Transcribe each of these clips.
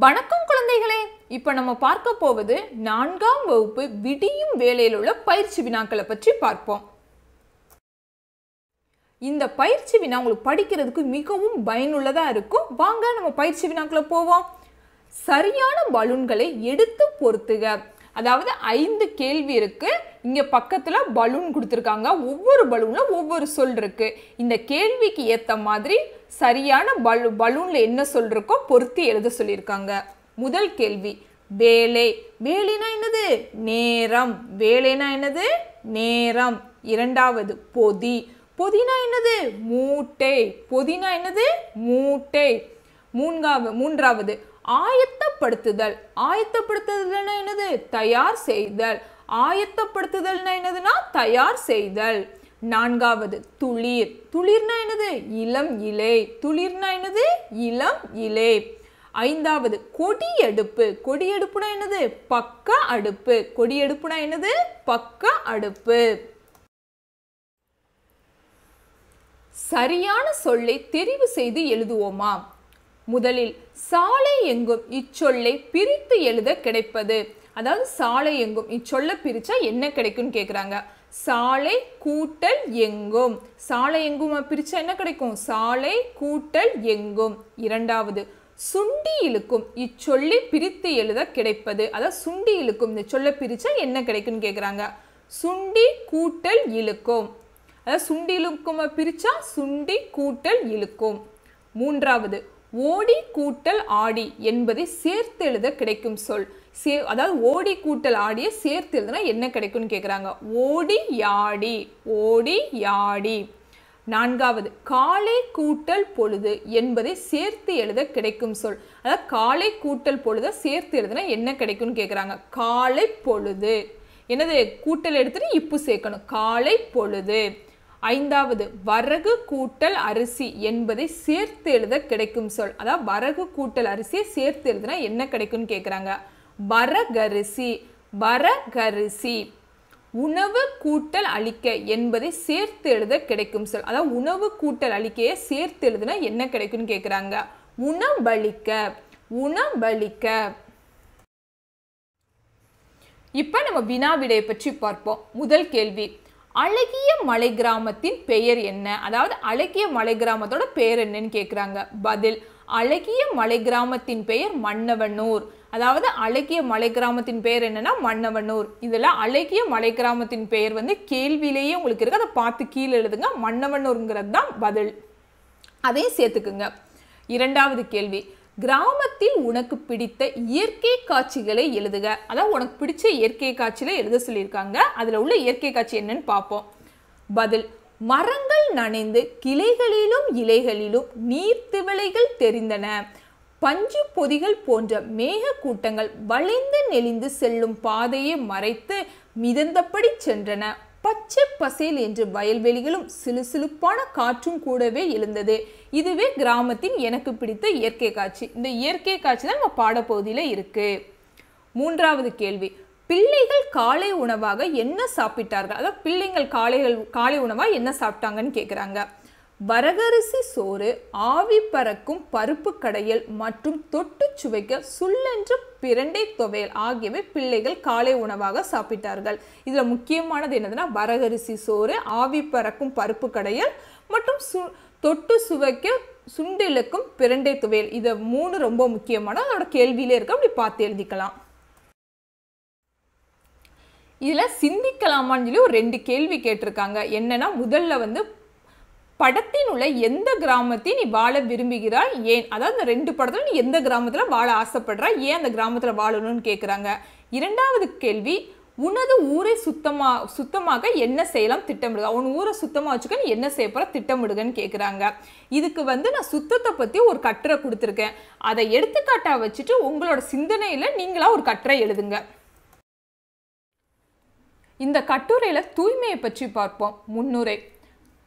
வணக்கம் குழந்தைகளே. இப்போ நம்ம பார்க்க போவது நான்காம் வகுப்பு விடியும் வேலையில் உள்ள பயிற்சி வினாக்களை பற்றி பார்ப்போம். இந்த பயிற்சி வினா உங்களுக்கு படிக்கிறதுக்கு மிகவும் பயனுள்ளதாக இருக்கும். வாங்க நம்ம பயிற்சி வினாக்களை போவோம். சரியான பலூன்களை எடுத்து பொருத்துக. அதாவது ஐந்து கேள்வி இருக்கு. இங்க பக்கத்துல பலூன் கொடுத்துருக்காங்க. ஒவ்வொரு பலூன்ல ஒவ்வொரு சொல் இருக்கு. இந்த கேள்விக்கு ஏத்த மாதிரி சரியான பலூ பலூன்ல என்ன சொல் இருக்கோ பொருத்தி எழுத சொல்லியிருக்காங்க. முதல் கேள்வி வேலை. வேலைனா என்னது? நேரம். வேலைனா என்னது? நேரம். இரண்டாவது பொதி. பொதினா என்னது? மூட்டை. பொதினா என்னது? மூட்டை. மூன்றாவது மூன்றாவது ஆயத்தப்படுத்துதல். ஆயத்தப்படுத்துதல்னா என்னது? தயார் செய்தல். ஆயத்தப்படுத்துதல்னா என்னதுன்னா தயார் செய்தல். நான்காவது துளிர். துளிர்னா என்னது? இளம் இலை. துளிர்னா என்னது? இளம் இலை. ஐந்தாவது கொடியடுப்பு. கொடியடுப்புனா என்னது? பக்க அடுப்பு. கொடியடுப்புனா என்னது? பக்க அடுப்பு. சரியான சொல்லை தெரிவு செய்து எழுதுவோமா? முதலில் சாலை எங்கும் இச்சொல்லை பிரித்து எழுத கிடைப்பது. அதாவது சாலை எங்கும் இச்சொல்லை பிரித்தா என்ன கிடைக்கும்னு கேட்குறாங்க சாலை கூட்டல் எங்கும். சாலை எங்கும் பிரித்தா என்ன கிடைக்கும்? சாலை கூட்டல் எங்கும். இரண்டாவது சுண்டி இழுக்கும் இச்சொல்லை பிரித்து எழுத கிடைப்பது. அதாவது சுண்டி இழுக்கும் இந்த சொல்லை பிரித்தா என்ன கிடைக்கும்னு கேட்குறாங்க சுண்டி கூட்டல் இழுக்கும். அதாவது சுண்டி இழுக்கும் பிரித்தா சுண்டி கூட்டல் இழுக்கும். மூன்றாவது ஓடி கூட்டல் ஆடி என்பதை சேர்த்து எழுத கிடைக்கும் சொல். சே அதாவது ஓடி கூட்டல் ஆடியை சேர்த்து எழுதுனா என்ன கிடைக்கும்னு கேட்குறாங்க ஓடி யாடி ஓடி யாடி நான்காவது காலை கூட்டல் பொழுது என்பதை சேர்த்து எழுத கிடைக்கும் சொல். அதாவது காலை கூட்டல் பொழுதை சேர்த்து எழுதுனா என்ன கிடைக்கும்னு கேட்குறாங்க காலை பொழுது என்னது? கூட்டல் எடுத்துட்டு இப்பு சேர்க்கணும். காலை பொழுது ஐந்தாவது வரகு கூட்டல் அரிசி என்பதை சேர்த்து எழுத கிடைக்கும் சொல். அதாவது வரகு கூட்டல் அரிசியை சேர்த்து எழுதுனா என்ன கிடைக்கும்னு கேட்குறாங்க வரகரிசி வரகரிசி உணவு கூட்டல் அளிக்க என்பதை சேர்த்து எழுத கிடைக்கும் சொல். அதாவது உணவு கூட்டல் அளிக்கையை சேர்த்து எழுதுனா என்ன கிடைக்கும்னு கேட்குறாங்க உணவளிக்க உணவளிக்க. இப்போ நம்ம வினா விடையை பற்றி பார்ப்போம். முதல் கேள்வி அழகிய மலை கிராமத்தின் பெயர் என்ன? அதாவது அழகிய மலை கிராமத்தோட பெயர் என்னன்னு கேட்குறாங்க பதில் அழகிய மலை கிராமத்தின் பெயர் மன்னவனூர். அதாவது அழகிய மலை கிராமத்தின் பெயர் என்னன்னா மன்னவனூர். இதில் அழகிய மலை கிராமத்தின் பெயர் வந்து கேள்வியிலேயே உங்களுக்கு இருக்குது அதை பார்த்து கீழே எழுதுங்க. மன்னவனூருங்கிறது தான் பதில். அதையும் சேர்த்துக்குங்க. இரண்டாவது கேள்வி கிராமத்தில் உனக்கு பிடித்த இயற்கை காட்சிகளை எழுதுக. அதான் உனக்கு பிடிச்ச இயற்கை காட்சியில் எழுத சொல்லியிருக்காங்க. அதில் உள்ள இயற்கை காட்சி என்னன்னு பார்ப்போம். பதில் மரங்கள் நனைந்து கிளைகளிலும் இலைகளிலும் நீர்த்திவளைகள் தெரிந்தன. பஞ்சு பொதிகள் போன்ற மேக கூட்டங்கள் வளைந்து நெளிந்து செல்லும் பாதையை மறைத்து மிதந்தபடி சென்றன. பச்சை பசேல் என்று வயல்வெளிகளும் சிலுசிலுப்பான காற்றும் கூடவே எழுந்தது. இதுவே கிராமத்தின் எனக்கு பிடித்த இயற்கை காட்சி. இந்த இயற்கை காட்சி தான் நம்ம பாடப்பகுதியில் இருக்கு. மூன்றாவது கேள்வி. பிள்ளைகள் காலை உணவாக என்ன சாப்பிட்டார்கள்? அதாவது பிள்ளைங்கள் காலைகள் காலை உணவாக என்ன சாப்பிட்டாங்கன்னு கேட்குறாங்க வரகரிசி சோறு ஆவி பறக்கும் பருப்பு கடையல் மற்றும் தொட்டு சுவைக்க சுள்ளென்ற பிரண்டை துவையல் ஆகியவை பிள்ளைகள் காலை உணவாக சாப்பிட்டார்கள். இதில் முக்கியமானது என்னதுன்னா வரகரிசி சோறு ஆவி பறக்கும் பருப்பு கடையல் மற்றும் சு தொட்டு சுவைக்க சுண்டிலுக்கும் பிரண்டை துவையல். இதை மூணு ரொம்ப முக்கியமான அதோட கேள்வியிலே இருக்க. அப்படி பார்த்து எழுதிக்கலாம். இதில் சிந்திக்கலாமான்னு சொல்லி ஒரு ரெண்டு கேள்வி கேட்டிருக்காங்க. என்னென்னா முதல்ல வந்து படத்தின் உள்ள எந்த கிராமத்தையும் நீ வாழ விரும்புகிறாய்? ஏன்? அதாவது இந்த ரெண்டு படத்தில் நீ எந்த கிராமத்தில் வாழ ஆசைப்படுறாய்? ஏன் அந்த கிராமத்தில் வாழணும்னு கேட்குறாங்க இரண்டாவது கேள்வி உனது ஊரை சுத்தமா சுத்தமாக என்ன செய்யலாம் திட்டமிடுக உன் ஊரை சுத்தமாக வச்சுக்க நீ என்ன செய்ய போகிற திட்டமிடுகன்னு கேட்குறாங்க இதுக்கு வந்து நான் சுத்தத்தை பற்றி ஒரு கட்டுரை கொடுத்துருக்கேன். அதை எடுத்துக்காட்டாக வச்சுட்டு உங்களோட சிந்தனையில் நீங்களாக ஒரு கட்டுரை எழுதுங்க. இந்த கட்டுரையில் தூய்மையை பற்றி பார்ப்போம். முன்னுரை.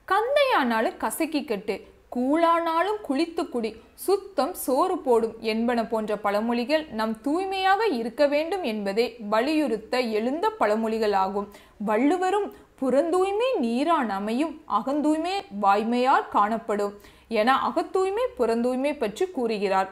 கந்தையானாலும் கசக்கி கட்டு கூழானாலும் குளித்து குடி சுத்தம் சோறு போடும் என்பன போன்ற பழமொழிகள் நம் தூய்மையாக இருக்க வேண்டும் என்பதை வலியுறுத்த எழுந்த பழமொழிகள் ஆகும் வள்ளுவரும் புறந்தூய்மை நீரான் அமையும் அகந்தூய்மை வாய்மையால் காணப்படும் என அகத்தூய்மை புறந்தூய்மை பற்றி கூறுகிறார்.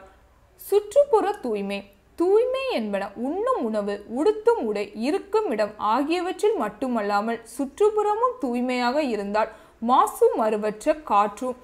சுற்றுப்புற தூய்மை தூய்மை என்பன உண்ணும் உணவு உடுத்தும் உடை இருக்கும் இடம் ஆகியவற்றில் மட்டுமல்லாமல் சுற்றுப்புறமும் தூய்மையாக இருந்தால் மாசு மறுவற்ற காற்றும்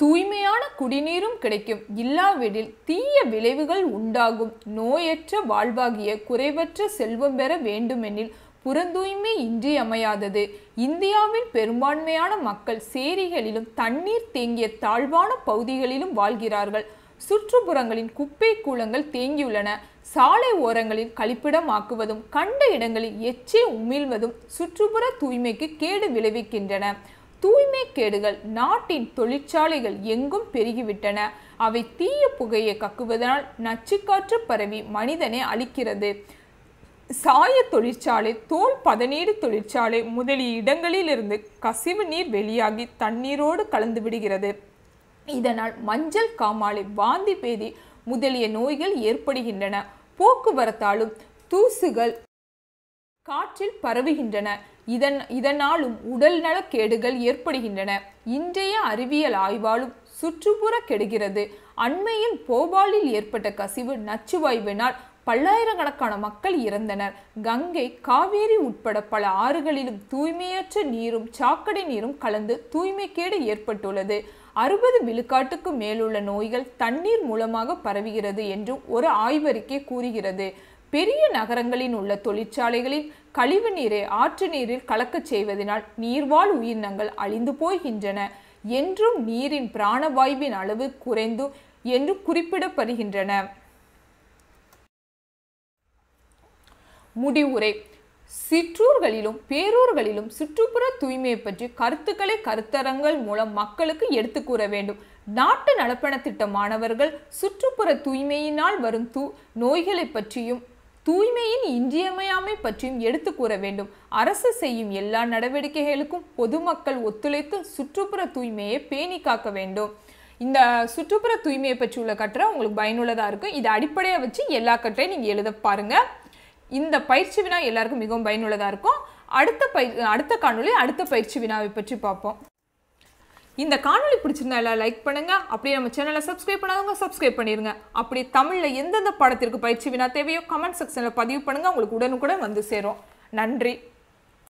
தூய்மையான குடிநீரும் கிடைக்கும். இல்லாவிடில் தீய விளைவுகள் உண்டாகும். நோயற்ற வாழ்வாகிய குறைவற்ற செல்வம் பெற வேண்டுமெனில் புறந்தூய்மை இன்றியமையாதது இந்தியாவின் பெரும்பான்மையான மக்கள் சேரிகளிலும் தண்ணீர் தேங்கிய தாழ்வான பகுதிகளிலும் வாழ்கிறார்கள். சுற்றுப்புறங்களின் குப்பை கூலங்கள் தேங்கியுள்ளன. சாலை ஓரங்களில் கழிப்பிடமாக்குவதும் கண்ட இடங்களில் எச்சே உமிழ்வதும் சுற்றுப்புற தூய்மைக்கு கேடு விளைவிக்கின்றன. தூய்மை கேடுகள் நாட்டின் தொழிற்சாலைகள் எங்கும் பெருகிவிட்டன. அவை தீய புகையை கக்குவதனால் நச்சுக்காற்று பரவி மனிதனை அழிக்கிறது. சாய தொழிற்சாலை தோல் பதனீடு தொழிற்சாலை முதலிய இடங்களிலிருந்து கசிவு நீர் வெளியாகி தண்ணீரோடு கலந்து விடுகிறது. இதனால் மஞ்சள் காமாலை வாந்தி பேதி முதலிய நோய்கள் ஏற்படுகின்றன. போக்குவரத்தாலும் தூசுகள் காற்றில் பரவுகின்றன. இதன் இதனாலும் உடல் கேடுகள் ஏற்படுகின்றன. இன்றைய அறிவியல் ஆய்வாலும் சுற்றுப்புற கெடுகிறது. அண்மையில் போபாலில் ஏற்பட்ட கசிவு நச்சுவாய்வினால் பல்லாயிரக்கணக்கான மக்கள் இறந்தனர். கங்கை காவேரி உட்பட பல ஆறுகளிலும் தூய்மையற்ற நீரும் சாக்கடை நீரும் கலந்து தூய்மைக்கேடு ஏற்பட்டுள்ளது. அறுபது விழுக்காட்டுக்கு மேலுள்ள நோய்கள் தண்ணீர் மூலமாக பரவுகிறது என்றும் ஒரு ஆய்வறிக்கை கூறுகிறது. பெரிய நகரங்களில் உள்ள தொழிற்சாலைகளில் கழிவு நீரை ஆற்று நீரில் கலக்கச் செய்வதனால் நீர்வாழ் உயிரினங்கள் அழிந்து போகின்றன. என்றும் நீரின் பிராணவாயுவின் அளவு குறைந்து என்று குறிப்பிடப்படுகின்றன. முடிவுரை. சிற்றூர்களிலும் பேரூர்களிலும் சுற்றுப்புற தூய்மையை பற்றி கருத்துக்களை கருத்தரங்கள் மூலம் மக்களுக்கு எடுத்து கூற வேண்டும். நாட்டு நலப்பண திட்ட மாணவர்கள் சுற்றுப்புற தூய்மையினால் வரும் தூ நோய்களை பற்றியும் தூய்மையின் இன்றியமையாமை பற்றியும் எடுத்து கூற வேண்டும். அரசு செய்யும் எல்லா நடவடிக்கைகளுக்கும் பொதுமக்கள் ஒத்துழைத்து சுற்றுப்புற தூய்மையை பேணி காக்க வேண்டும். இந்த சுற்றுப்புற தூய்மையை பற்றி உள்ள கட்டுரை உங்களுக்கு பயனுள்ளதாக இருக்கும். இதை அடிப்படையாக வச்சு எல்லா கட்டுரையும் நீங்கள் எழுத பாருங்கள் இந்த பயிற்சி வினா எல்லாருக்கும் மிகவும் பயனுள்ளதாக இருக்கும். அடுத்த பயிர் அடுத்த காணொளி அடுத்த பயிற்சி வினாவை பற்றி பார்ப்போம். இந்த காணொலி பிடிச்சிருந்தா எல்லாம் லைக் பண்ணுங்க. அப்படியே நம்ம சேனலை சப்ஸ்கிரைப் பண்ணாதவங்க சப்ஸ்கிரைப் பண்ணிருங்க. அப்படி தமிழில் எந்தெந்த பாடத்திற்கு பயிற்சி வினா தேவையோ கமெண்ட் செக்ஷனில் பதிவு பண்ணுங்க. உங்களுக்கு உடனுக்குடன் வந்து சேரும். நன்றி.